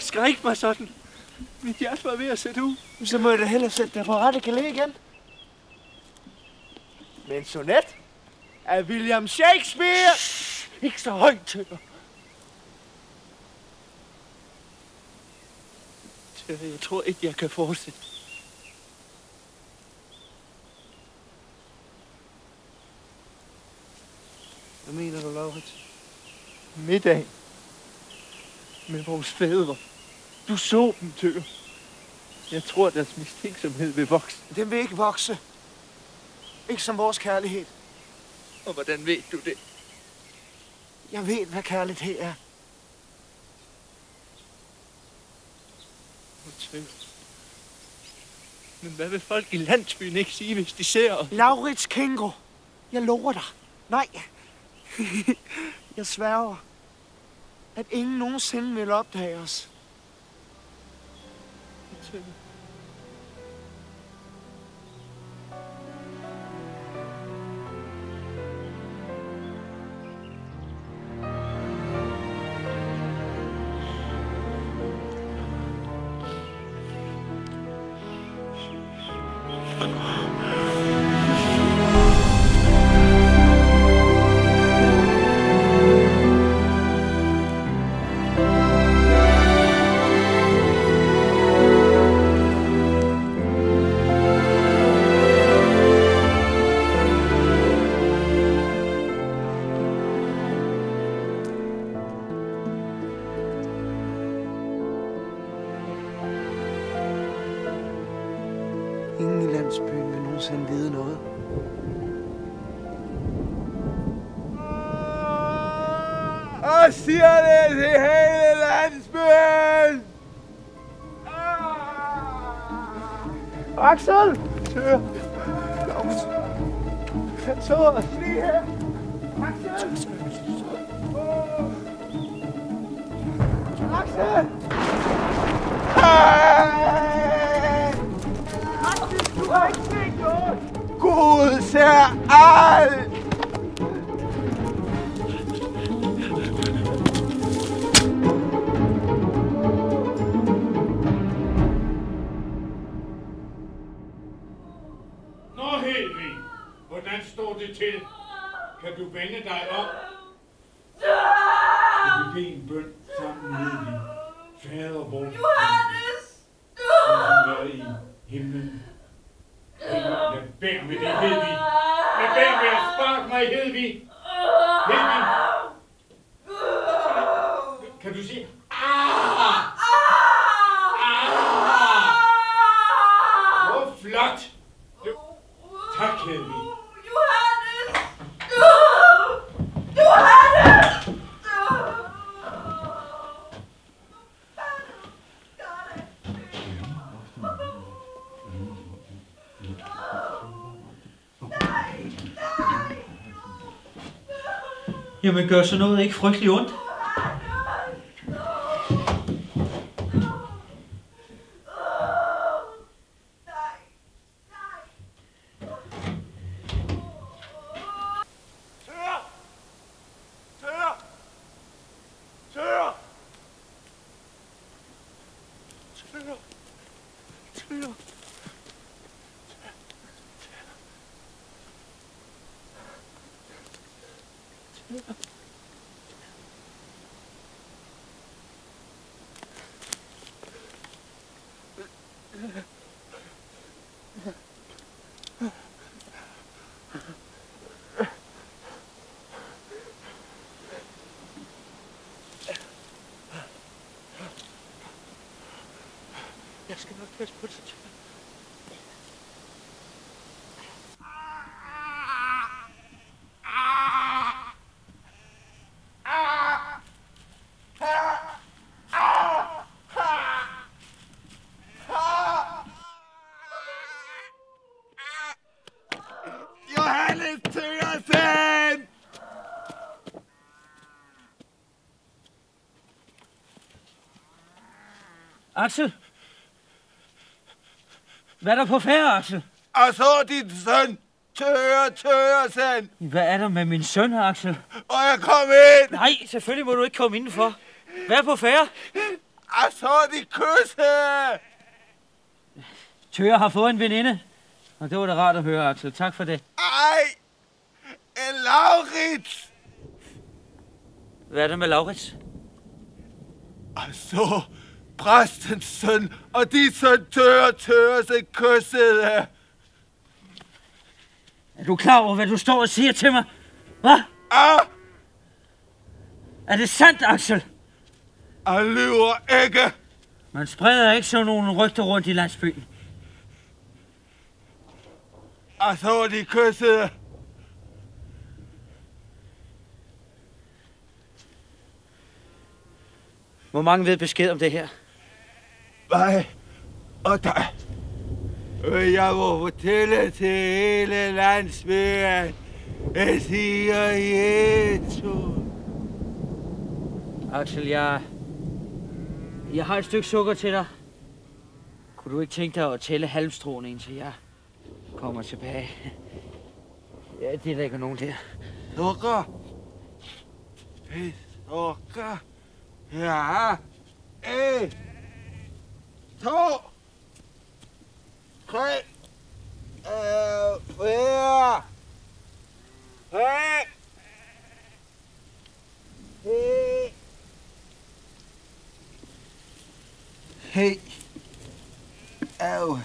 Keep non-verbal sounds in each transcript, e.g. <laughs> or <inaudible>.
forskrække mig sådan. Mit hjerte var ved at sætte ud. Så må jeg da hellere sætte dig på rette galæ igen. Med en sonet af William Shakespeare. Ikke så højt, tør. Tør, jeg tror ikke, jeg kan fortsætte. Hvad mener du, Laurits? Middag med vores fædre. Du så dem, Tør. Jeg tror, deres mistænksomhed vil vokse. Den vil ikke vokse. Ikke som vores kærlighed. Og hvordan ved du det? Jeg ved, hvad kærlighed er. Men hvad vil folk i landsbyen ikke sige, hvis de ser os? Laurits Kingo. Jeg lover dig. Nej. <laughs> jeg sværger, at ingen nogensinde vil opdage os. Tør. Ingen i landsbyen vil nogensinde vide noget. Og siger det til hele landsbyen! Ah! Axel! Tør. Han Tør! lige her. Axel! Ej! Hvordan står det til? Kan du vende dig om? Vi bede en bøn sammen, Hedvig? Fader vor, Johannes! som er i himlen. Lad være med det, Hedvig. Lad være med at sparke mig, Hedvig. Hedvig. Kan du sige? Ah! Jamen gør så noget ikke frygtelig ondt? Яшка, ну, больше чего. Axel! Hvad er der på færre, Axel? Og så din søn, Tøre Thøgersen, Hvad er der med min søn, Axel? og jeg kom ind. Nej, selvfølgelig må du ikke komme indenfor. Hvad er på færre? Jeg så de kysse! Tøger har fået en veninde. Og det var da rart at høre, Axel. Tak for det. Ej! En Laurits! Hvad er det med Laurits? Og så præstens søn og de søn tør tør sig kyssede. Er du klar over, hvad du står og siger til mig? Hvad? Ah! Er det sandt, Axel? Jeg lyver ikke. Man spreder ikke sådan nogle rygter rundt i landsbyen. Jeg så de kyssede. Hvor mange ved besked om det her? Mig og dig. Jeg må fortælle til hele landsbyen. Jeg siger Jesus. Axel, jeg... Jeg har et stykke sukker til dig. Kunne du ikke tænke dig at tælle halmstråen, indtil jeg kommer tilbage? Ja, det er der ikke nogen der. Sukker. Hey, sukker. Ja. En. talk, click, uh, yeah, click, hey, hey, oh.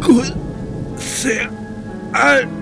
Good, sir. I.